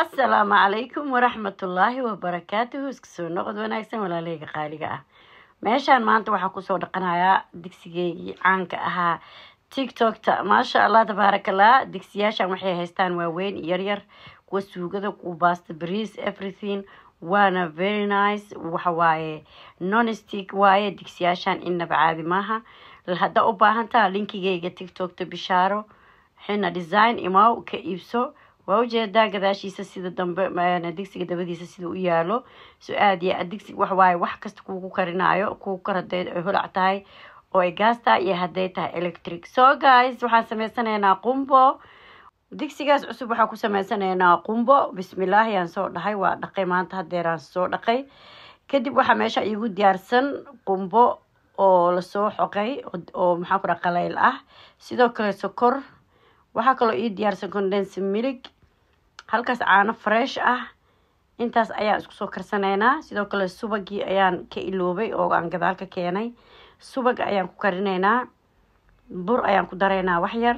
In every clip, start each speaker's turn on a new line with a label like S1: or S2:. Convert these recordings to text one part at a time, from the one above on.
S1: asalaamu calaykum waraxmatullaahi wabarakaatuhu soo noqod wanaagsan walaaleyga qaaliga ah. Meeshaan maanta waxaa ku soo dhaqanayaa digsigeygii caanka ahaa tiktokta. Maasha allah tabaarakallah digsiyaashan waxay haystaan waaweyn yaryar kuwa suugada kuwa basta bris everything. Waana very nice. Waxawaaye nonistic waaye. Digsiyaashan inaba caadi maaha. Hadda u baahantaha linkigeyga tiktokta bishaaro. Xina design imaw ka iibso waa u jeedaa gadaashiisa sida dambe digsiga dabadiisa sida u yaalo so aad digsi waxawaaye wax kasta kuugu karinaayo kugu kar haday ay holac tahay oo ay gaas iyo hadday tahay electric. So guys waxaan sameysanaynaa qumbo. Digsigaas cusub waxaa ku sameysanaynaa qumbo. Bismillaahi aan soo dhahay waa dhaqay maanta hadeeraan soo dhaqay. Kadib waxaa meesha iigu diyaarsan qumbo oo la soo xoqay oo maxaa ku qalayl ah. Sidoo kale sokor. Waxaa kaloo ii diyaarsan condense milig halkaas caano fresh ah. Intaas ayaan isku soo karsanaynaa. Sidoo kale subagii ayaan ka iloobay oo aan gadaal ka keenay. Subag ayaan ku karinaynaa. Bur ayaan ku daraynaa waxyar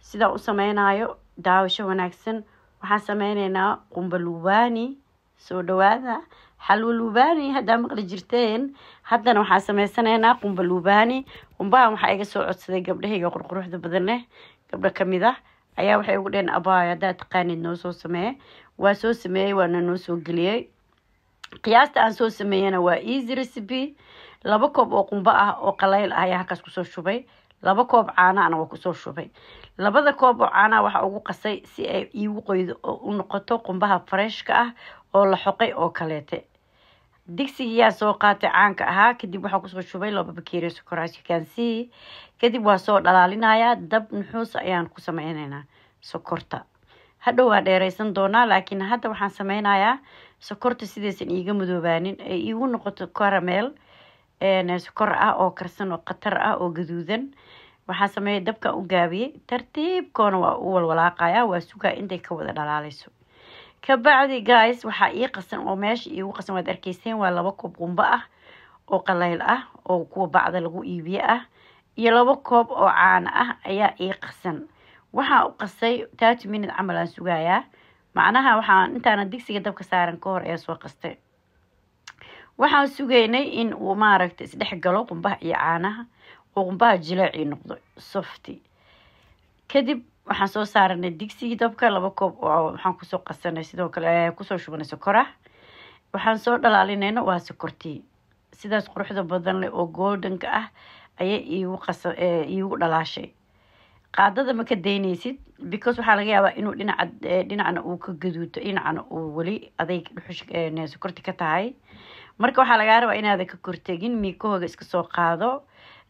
S1: sidaan u sameynayo daawasho wanaagsan. Waxaan sameyneynaa qumba lubaani. Soo dhawaada. Xalwo lubaani haddaa maqli jirteen. Haddana waxaan sameysanaynaa qumba lubaani. Qumbahan waxaa iga soo codsaday gabdhahayga qurquruxda badan leh. Gabdho ka mid ah ayaa waxay ugu dheheen abaayo haddaa taqaanid noo soo sameeye waa soo sameeyey waana noo soo geliyey qiyaasta aan soo sameeyena waa easy recipe. Laba koob oo qumbo ah oo qalayl ah ayaa halkaas ku soo shubay. Laba koob caanaana waa ku soo shubay. Labada koob oo caanaha waxaa ugu qasay si ay iigu qoydo oo u noqoto qumbaha freshka ah oo la xoqay oo kaleete digsigiyaa soo qaatay caanka ahaa kadib waxaa ku soo shubay laba bakeeriya sokoraas kansii kadib waa soo dhalaalinayaa dab nuxuus ayaan ku sameyneynaa sokorta. Hadhow waa dheereysan doonaa laakiin hadda waxaan sameynayaa sokorta sidaysan iiga madoobaanin ay iigu noqoto caramel sokor ah oo karsan oo khatar ah oo gaduudan. Waxaan sameeyay dabkan u gaabiyey tartiibkoona waa u walwalaaqaya waa sugaa intay ka wada dhalaaleyso kabacdi guys waxaa ii qasan oo meesha iigu qasan waad arkeyseen waa laba koob qumbo ah oo qalayl ah oo kuwa bacda lagu iibiye ah iyo laba koob oo caano ah ayaa ii qasan. Waxaan u qasay thirty minute camal aan sugayaa macnaha waxaan intaana digsiga dabka saaran ka hor ee soo qastay. Waxaan sugaynay in uu maaragta isdhex galo qumbaha iyo caanaha oo qumbaha jileecii noqdo softy. Kadib waxaan soo saaranay digsigii dabka laba koob oo waxaan ku soo qasanay sidoo kale ku soo shubanay sokorah waxaan soo dhalaalinayna waa sokortii sidaas quruxda badan leh oo goldanka ah ayay iigu qasa iigu dhalaashay. Qaadada ma ka daynaysid? Because waxaa laga yaabaa inuu dhinaca dhinacna uu ka gaduuto dhinacna uu weli adayg dhuxush sokorti ka tahay. Marka waxaa lagaa rabaa inaadan ka kortegin miikahooga iska soo qaado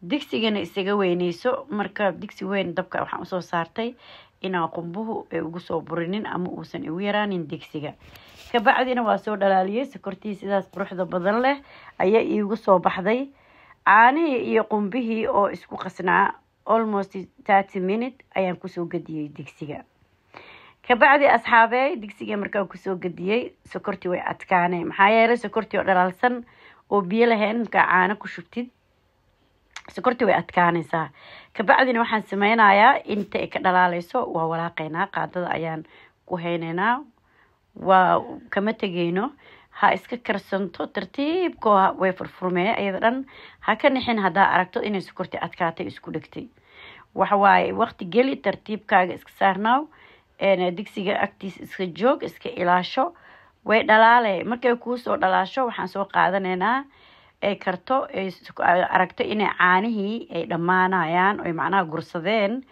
S1: digsigana isaga weyneyso marka digsi weyn dabka waxaan u soo saartay inaan qumbuhu ay ugu soo burinin ama uusan igu yaraanin digsiga. Kabacdina waa soo dhalaaliyey sokortii sidaas quruxda badan leh ayaa iigu soo baxday. Caanihii iyo qumbihii oo isku qasnaa almost thirty minute ayaan ku soo gadiyey digsiga. Kabacdi asxaabey digsiga markaan ku soo gadiyey sokortii way adkaanay maxaa yeelay sokortii oo dhalaalsan oo biyo lahayn markaa caano ku shubtid sokortii way adkaanaysaa. Kabacdina waxaan sameynayaa inta ay ka dhalaaleyso waa walaaqeynaa qaadada ayaan ku hayneynaa waa kama tegeyno ha iska karsanto tartiibkoo way furfurmee iyada dhan ha ka nixin haddaa aragto inay sokortii adkaatay isku dhegtay waxawaaye waqti geli tartiibkaaga iska saarnaaw digsiga agtiisa iska joog iska ilaasho way dhalaale. Markay kuusoo dhalaasho waxaan soo qaadaneynaa ay karto aragto inay caanihii ay dhammaanayaan oy macnaha gursadeen.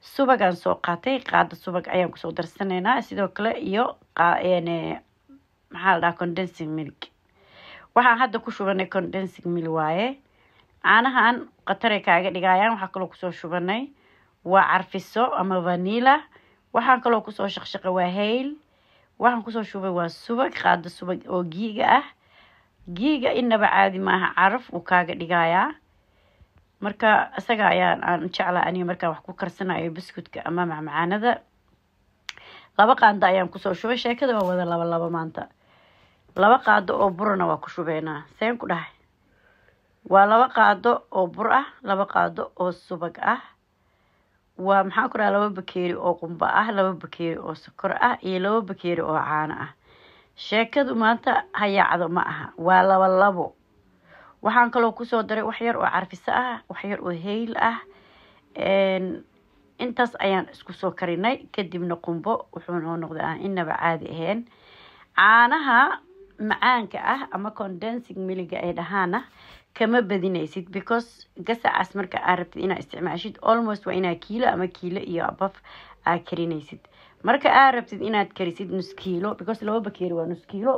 S1: Subagaan soo qaatay qaada subag ayaan ku soo darsanaynaa. Sidoo kale iyo maxaa la dhaha condensing milk. Waxaan hadda ku shubanay condensing milk waaye. Caanahan khataray kaaga dhigayaan waxaa kaloo ku soo shubanay. Waa carfiso ama vanilla. Waxaan kaloo ku soo shaqshaqa waa hayl. Waxaan ku soo shubay waa subag qaada subag oo giiga ah giiga inaba caadi maaha caraf uu kaaga dhigayaa marka isaga ayaan aan jeclaa aniga markaan wax ku karsanayo biskutka ama macmacaanada. Laba qaado ayaan ku soo shubay sheekada waa wada laba laba maanta. Laba qaado oo burana waa ku shubeynaa. Seen ku dhahay. Waa laba qaado oo bur ah laba qaado oo subag ah. Waa maxaan ku laba bakeeri oo qumbo ah laba bakeeri oo sokor ah iyo laba bakeeri oo caano ah sheekadu maanta hayaacdo ma aha. Waa laba labo waxaan kaloo ku soo daray wax yar oo carfiso ah wax yar oo heyl ah. Intaas ayaan isku soo karinay. Kadibna qumbo wuxuu noo noqday aan inaba caadi ahayn. Caanaha macaanka ah ama condensing miliga ay dhahaana kama badinaysid because gasacaas marka aa rabtid inaad isticmaashid almost waa inaa kiilo ama kiilo iyo abaf aa karinaysid marka aa rabtid inaad karisid nus kiilo because laba bakeeri waa nus kiilo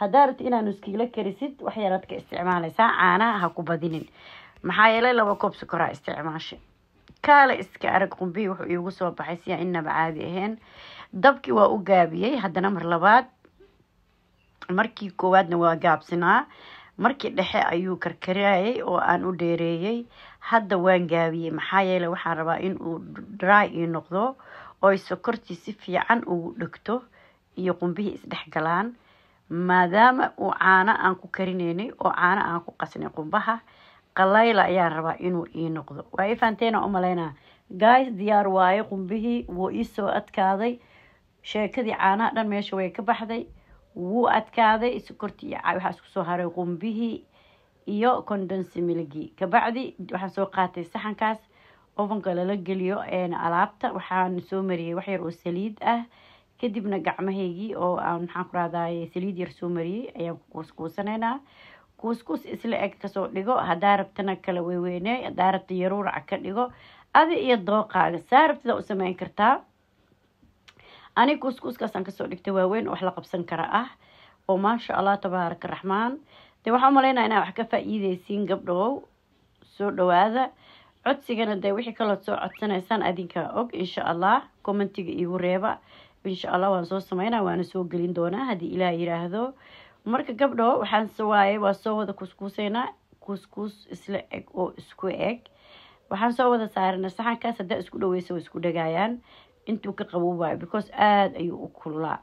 S1: haddaa rabtid inaad nus kiilo karisid wax yaraad ka isticmaalaysaa caanaha ha ku badinin. Maxaa yeelay laba koob sokoraa isticmaashay kaale iska arag qumbihi wuxuu iigu soo baxay si aan inaba caadi ahayn. Dabkii waa u gaabiyey haddana mar labaad markii koowaadna waa gaabsinaa. Markii dhexe ayuu karkarayay oo aan u dheereeyey hadda waan gaabiyey maxaa yeeley waxaan rabaa in dry ii noqdo ooy sokortii si fiican ugu dhegto iyo qumbihii isdhexgalaan maadaama uu caano aan ku karinaynay oo caano aan ku qasnay qumbaha qalayla ayaan rabaa inuu ii noqdo. Waa ii faanteena umalaynaa guys diyaar waaye qumbihii wuu iisoo adkaaday. Sheekadii caanaha dhan meesha way ka baxday. Wuu adkaaday. Sokortii iyo waxaa isku soo haray qumbihii iyo condensi miligii kabacdi waxaan soo qaatay saxankaas ovenka lala geliyo alaabta. Waxaan soo mariyey wax yar oo saliid ah. Kadibna gacmahaygii oo aan maxaan ku saliid yar soo mariyey ayaan ku kuuskuusanaynaa. Kuuskuus isla eg ka soo dhigo. Haddaa rabtana kala weyweyney haddaa rabta yaruuraca ka dhigo. Adi iyo dooqaaga saa rabtida u sameyn kartaa. Ani kuuskuuskaasaan ka soo dhigtay waaweyn oo wax la qabsan kara ah. Oo maasha allah tabaaraka raxmaan. Dee waxaan umalaynaa inaa wax ka faa-iideysiin gabdhow soo dhawaada codsigana dee wixii kalood soo codsanaysaan adinkaa og insha allah commentiga iigu reeba. Insha allah waan soo sameynaa waana soo gelin doonaa haddii ilaah yiraahdo. Marka gabdho waxaan waaye waa soo wada kuuskuuseynaa kuuskuus isla eg oo isku eg. Waxaan soo wada saarana saxankaas haddaa isku dhaweysa way isku dhagaayaan intuu ka qaboobayo because aada ayuu u kulaa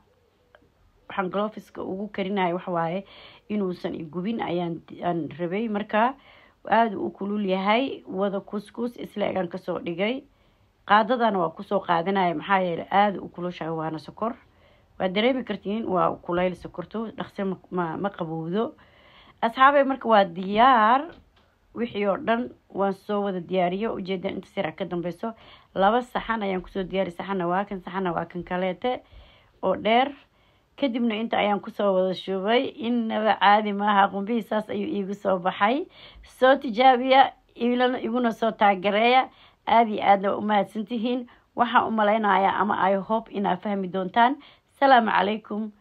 S1: waxaan glofiska ugu karinaya waxawaaye inuusan igubin ayaan aan rabay. Marka aada u kulul yahay wada kuuskuus isla egaan ka soo dhigay. Qaadadana waa ku soo qaadanaya maxaa yeeley aada u kulushahay waana sokor waa dareemi kartiin waa kulayl sokorto dhaqse ma ma qabowdo. Asxaabay marka waa diyaar wixii oo dhan waan soo wada diyaariyo. Ujeeda inta sirac ka dambeyso laba saxan ayaan ku soo diyaari saxanna waa kan saxanna waa kan kaleete oo dheer kadibna inta ayaan ku soo wada shubay inaba caadi maaha qumbihii saas ayuu iigu soo baxay. Soo tijaabiya iguna soo taagareeya aada iyo aadna umahadsantihiin. Waxaan u malaynayaa ama i hope inaa fahmi doontaan. Asalaamu calaykum